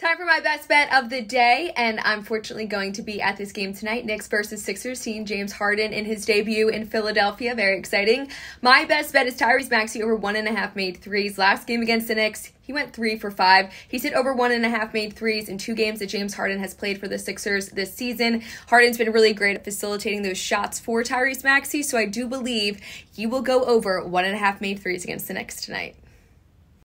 Time for my best bet of the day, and I'm fortunately going to be at this game tonight. Knicks versus Sixers, seeing James Harden in his debut in Philadelphia. Very exciting. My best bet is Tyrese Maxey over one and a half made threes. Last game against the Knicks, he went three for five. He's hit over one and a half made threes in two games that James Harden has played for the Sixers this season. Harden's been really great at facilitating those shots for Tyrese Maxey, so I do believe he will go over one and a half made threes against the Knicks tonight.